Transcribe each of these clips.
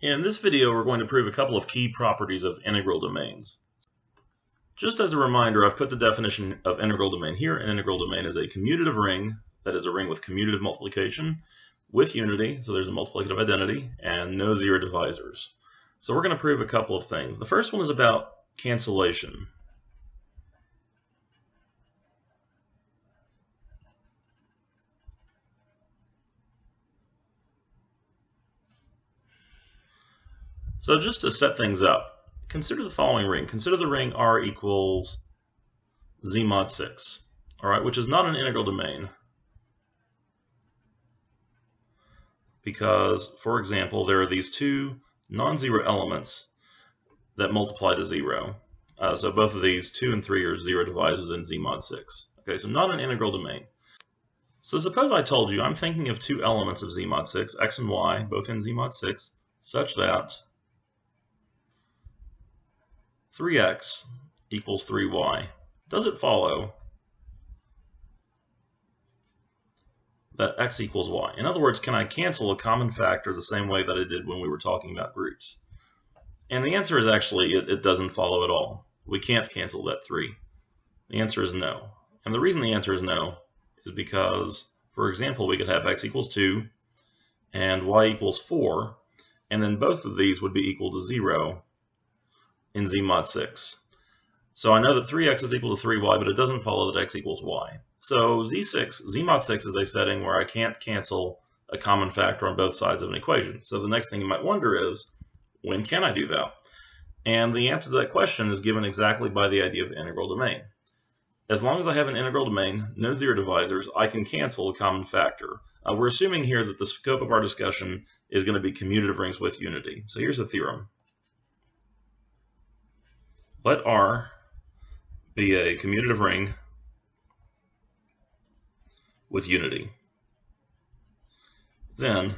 In this video, we're going to prove a couple of key properties of integral domains. Just as a reminder, I've put the definition of integral domain here. An integral domain is a commutative ring, that is a ring with commutative multiplication, with unity, so there's a multiplicative identity, and no zero divisors. So we're going to prove a couple of things. The first one is about cancellation. So just to set things up, consider the following ring. Consider the ring R equals Z mod 6, all right, which is not an integral domain. Because, for example, there are these two non-zero elements that multiply to zero. Uh, so both of these, 2 and 3, are zero divisors in Z mod 6. Okay, so not an integral domain. So suppose I told you I'm thinking of two elements of Z mod 6, x and y, both in Z mod 6, such that 3x equals 3y, does it follow that x equals y? In other words, can I cancel a common factor the same way that I did when we were talking about groups? And the answer is actually it, it doesn't follow at all. We can't cancel that 3. The answer is no. And the reason the answer is no is because, for example, we could have x equals 2 and y equals 4, and then both of these would be equal to 0, in z mod 6. So I know that 3x is equal to 3y, but it doesn't follow that x equals y. So z6, z mod 6 is a setting where I can't cancel a common factor on both sides of an equation. So the next thing you might wonder is, when can I do that? And the answer to that question is given exactly by the idea of integral domain. As long as I have an integral domain, no zero divisors, I can cancel a common factor. Uh, we're assuming here that the scope of our discussion is going to be commutative rings with unity. So here's the theorem. Let R be a commutative ring with unity. Then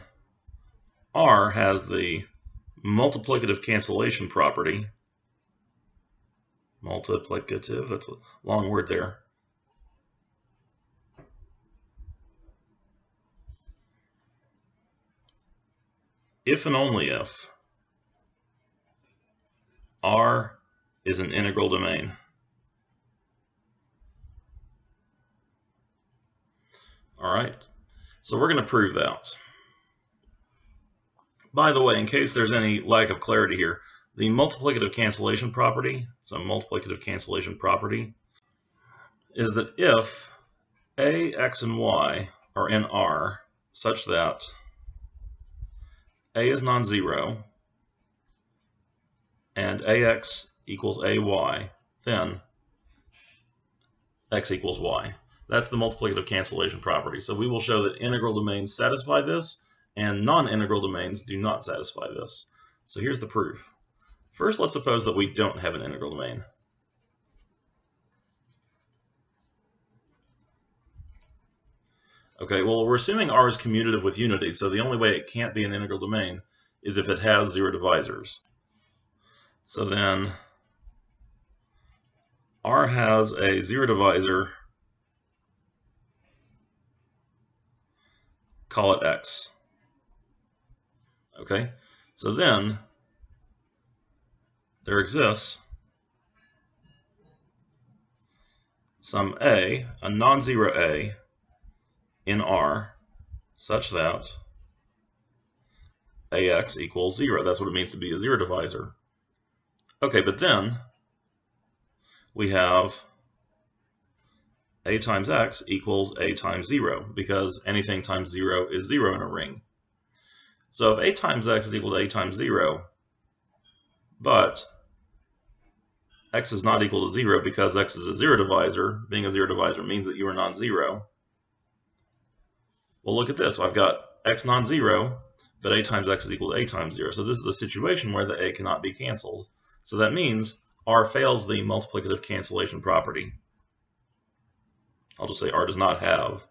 R has the multiplicative cancellation property. Multiplicative, that's a long word there. If and only if R is an integral domain. All right, so we're going to prove that. By the way, in case there's any lack of clarity here, the multiplicative cancellation property, so multiplicative cancellation property, is that if a, x, and y are in R such that a is non-zero and ax equals ay, then x equals y. That's the multiplicative cancellation property. So we will show that integral domains satisfy this, and non-integral domains do not satisfy this. So here's the proof. First, let's suppose that we don't have an integral domain. Okay, well, we're assuming R is commutative with unity, so the only way it can't be an integral domain is if it has zero divisors. So then R has a zero divisor, call it X. Okay, so then there exists some A, a non-zero A in R such that AX equals zero. That's what it means to be a zero divisor. Okay, but then we have a times x equals a times 0, because anything times 0 is 0 in a ring. So if a times x is equal to a times 0, but x is not equal to 0 because x is a 0 divisor, being a 0 divisor means that you are non-zero. Well, look at this. I've got x non-zero, but a times x is equal to a times 0. So this is a situation where the a cannot be canceled. So that means R fails the multiplicative cancellation property. I'll just say R does not have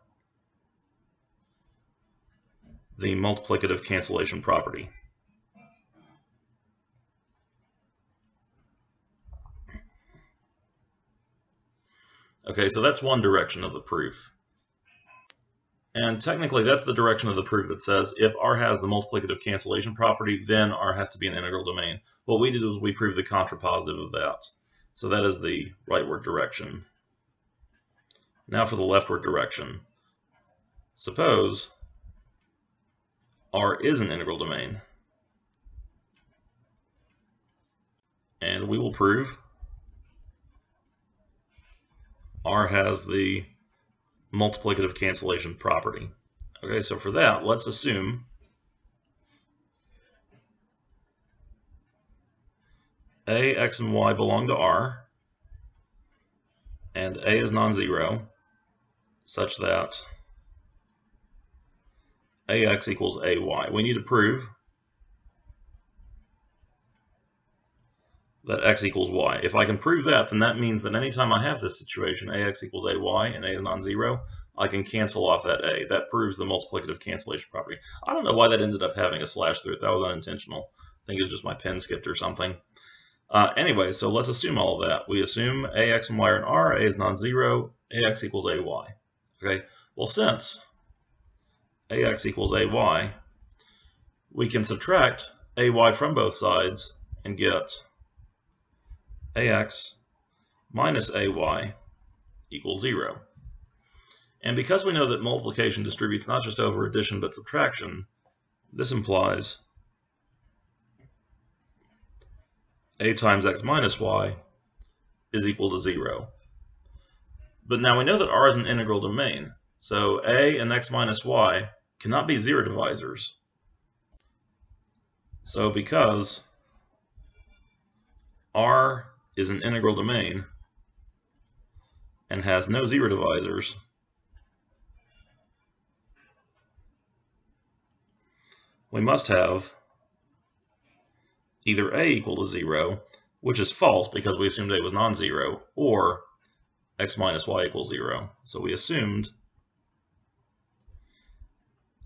the multiplicative cancellation property. Okay, so that's one direction of the proof. And technically, that's the direction of the proof that says if R has the multiplicative cancellation property, then R has to be an integral domain. What we did was we proved the contrapositive of that. So that is the rightward direction. Now for the leftward direction. Suppose R is an integral domain. And we will prove R has the multiplicative cancellation property. Okay, so for that, let's assume A, X, and Y belong to R, and A is non-zero, such that AX equals AY. We need to prove that x equals y. If I can prove that, then that means that anytime I have this situation, ax equals ay and a is non-zero, I can cancel off that a. That proves the multiplicative cancellation property. I don't know why that ended up having a slash through it. That was unintentional. I think it's just my pen skipped or something. Uh, anyway, so let's assume all of that. We assume ax and y are in R, a is non-zero, ax equals ay. Okay, well since ax equals ay, we can subtract ay from both sides and get ax minus ay equals 0. And because we know that multiplication distributes not just over addition but subtraction, this implies a times x minus y is equal to 0. But now we know that R is an integral domain, so a and x minus y cannot be zero divisors. So because R is an integral domain and has no zero divisors, we must have either a equal to 0, which is false because we assumed a was non-zero, or x minus y equals 0. So we assumed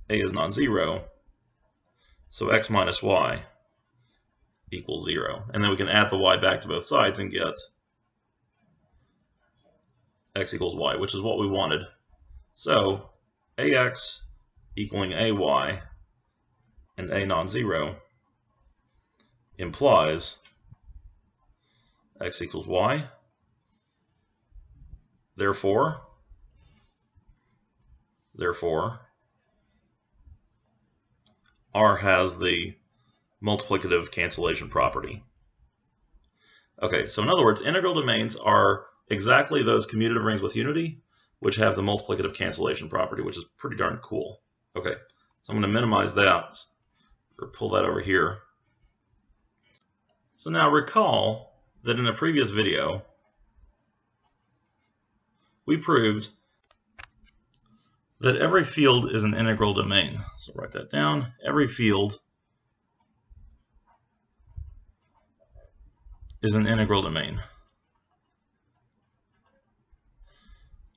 a is non-zero, so x minus y equals 0. And then we can add the y back to both sides and get x equals y, which is what we wanted. So ax equaling ay and a non-zero implies x equals y. Therefore, therefore, R has the multiplicative cancellation property. Okay, so in other words, integral domains are exactly those commutative rings with unity, which have the multiplicative cancellation property, which is pretty darn cool. Okay, so I'm going to minimize that, or pull that over here. So now recall that in a previous video, we proved that every field is an integral domain. So write that down. Every field is an integral domain.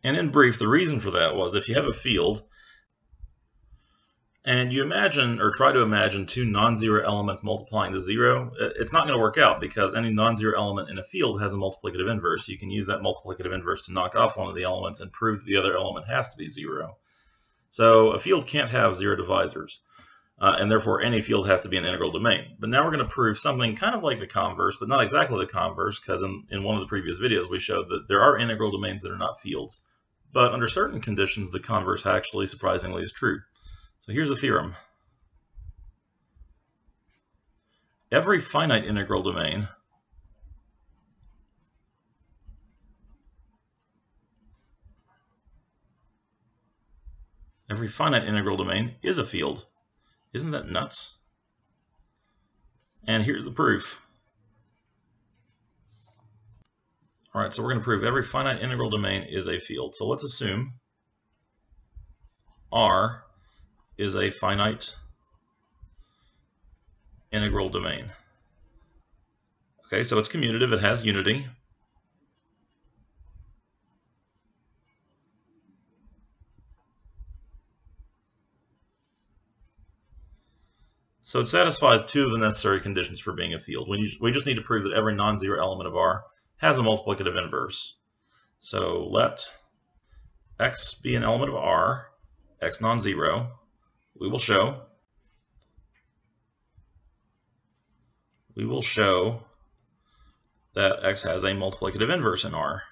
And in brief, the reason for that was if you have a field and you imagine or try to imagine two non-zero elements multiplying to zero, it's not going to work out because any non-zero element in a field has a multiplicative inverse. You can use that multiplicative inverse to knock off one of the elements and prove that the other element has to be zero. So a field can't have zero divisors uh, and therefore any field has to be an integral domain. But now we're going to prove something kind of like the converse, but not exactly the converse, because in, in one of the previous videos we showed that there are integral domains that are not fields. But under certain conditions, the converse actually surprisingly is true. So here's a theorem. Every finite integral domain every finite integral domain is a field. Isn't that nuts? And here's the proof. All right, so we're going to prove every finite integral domain is a field. So let's assume R is a finite integral domain. Okay, so it's commutative, it has unity. So it satisfies two of the necessary conditions for being a field. We, we just need to prove that every non-zero element of R has a multiplicative inverse. So let x be an element of R x non-zero, we will show we will show that x has a multiplicative inverse in R.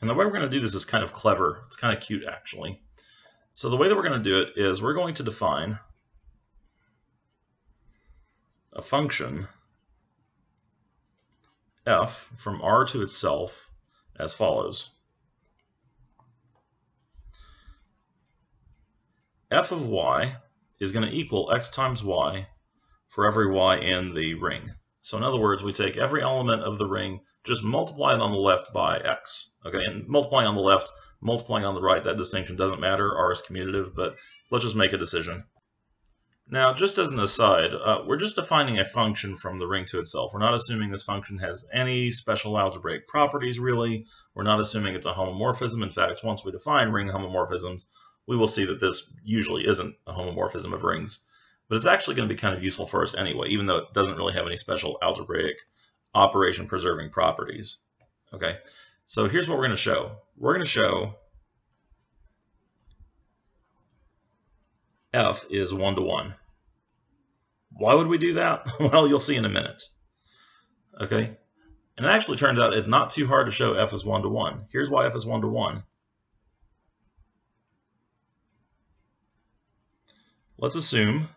And the way we're going to do this is kind of clever. It's kind of cute, actually. So the way that we're going to do it is we're going to define a function f from R to itself as follows. f of y is going to equal x times y for every y in the ring. So in other words, we take every element of the ring, just multiply it on the left by x. Okay, and multiplying on the left, multiplying on the right, that distinction doesn't matter. R is commutative, but let's just make a decision. Now, just as an aside, uh, we're just defining a function from the ring to itself. We're not assuming this function has any special algebraic properties, really. We're not assuming it's a homomorphism. In fact, once we define ring homomorphisms, we will see that this usually isn't a homomorphism of rings. But it's actually going to be kind of useful for us anyway, even though it doesn't really have any special algebraic operation preserving properties. Okay, so here's what we're going to show. We're going to show f is 1 to 1. Why would we do that? Well, you'll see in a minute. Okay, and it actually turns out it's not too hard to show f is 1 to 1. Here's why f is 1 to 1. Let's assume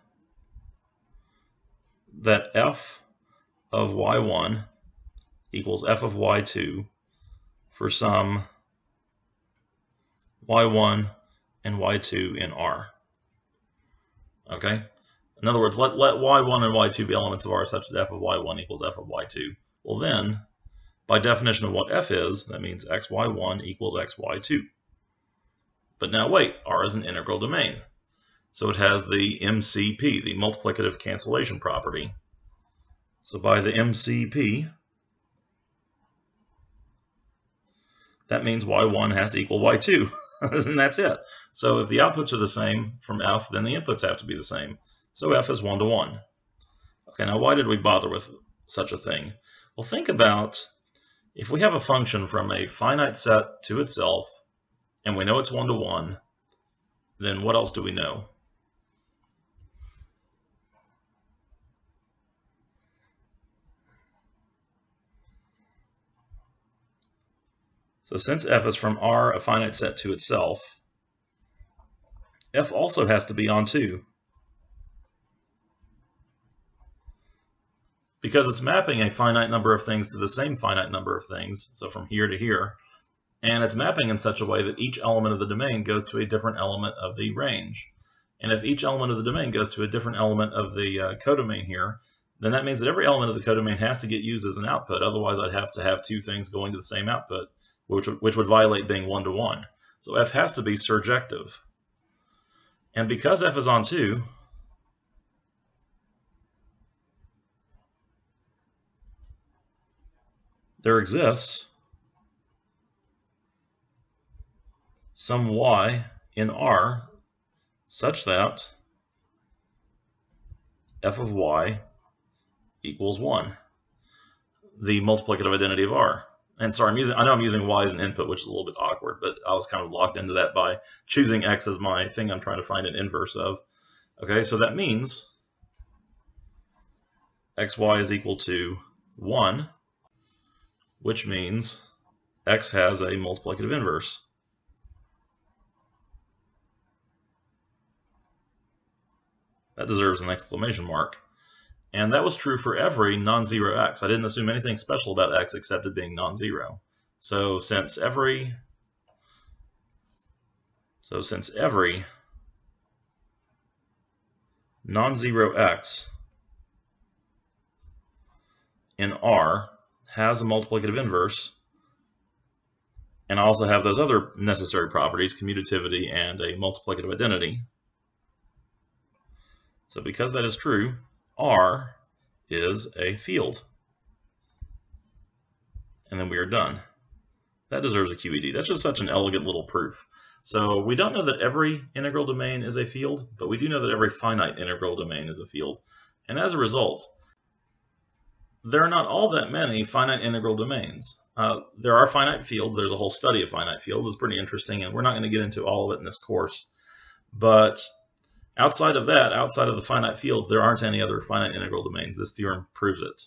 that f of y1 equals f of y2 for some y1 and y2 in R. Okay? In other words, let, let y1 and y2 be elements of R such that f of y1 equals f of y2. Well then, by definition of what f is, that means xy1 equals xy2. But now wait, R is an integral domain. So it has the MCP, the multiplicative cancellation property. So by the MCP, that means y1 has to equal y2. and that's it. So if the outputs are the same from f, then the inputs have to be the same. So f is 1 to 1. Okay, now why did we bother with such a thing? Well, think about if we have a function from a finite set to itself, and we know it's 1 to 1, then what else do we know? So since f is from R, a finite set to itself, f also has to be onto. Because it's mapping a finite number of things to the same finite number of things, so from here to here, and it's mapping in such a way that each element of the domain goes to a different element of the range. And if each element of the domain goes to a different element of the uh, codomain here, then that means that every element of the codomain has to get used as an output. Otherwise, I'd have to have two things going to the same output which, which would violate being one-to-one. -one. So f has to be surjective. And because f is onto, there exists some y in R such that f of y equals 1, the multiplicative identity of R and sorry, I'm using, I know I'm using y as an input, which is a little bit awkward, but I was kind of locked into that by choosing x as my thing I'm trying to find an inverse of. Okay, so that means xy is equal to 1, which means x has a multiplicative inverse. That deserves an exclamation mark. And that was true for every non-zero x. I didn't assume anything special about x except it being non-zero. So since every so since every non-zero x in R has a multiplicative inverse, and I also have those other necessary properties, commutativity and a multiplicative identity. So because that is true, R is a field. And then we are done. That deserves a QED. That's just such an elegant little proof. So we don't know that every integral domain is a field, but we do know that every finite integral domain is a field. And as a result, there are not all that many finite integral domains. uh, there are finite fields. There's a whole study of finite fields. It's pretty interesting, and we're not going to get into all of it in this course. But outside of that, outside of the finite fields, there aren't any other finite integral domains. This theorem proves it.